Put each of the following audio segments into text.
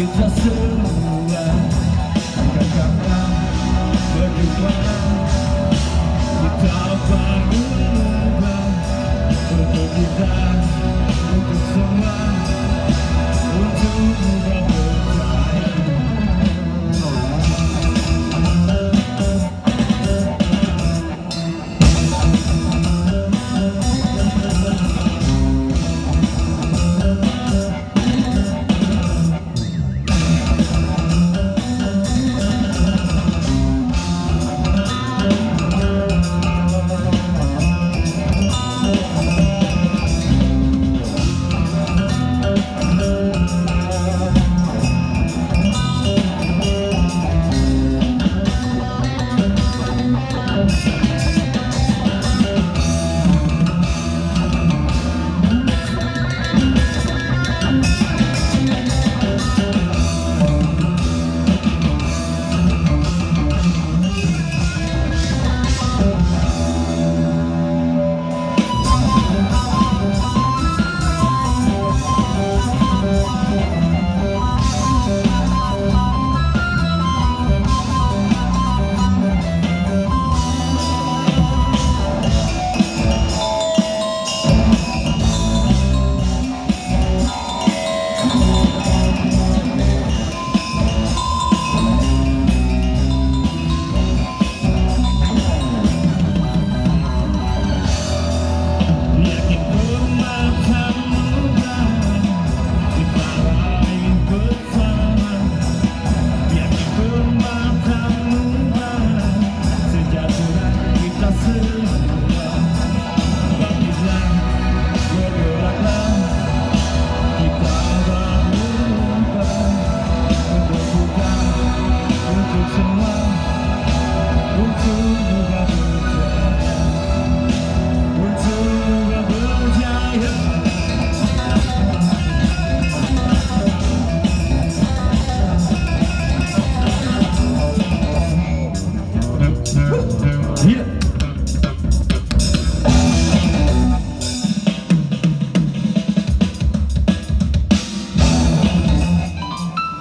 kita semua akan datang berjumpa kita berdua untuk kita untuk semua untuk berdua.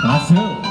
안 녕.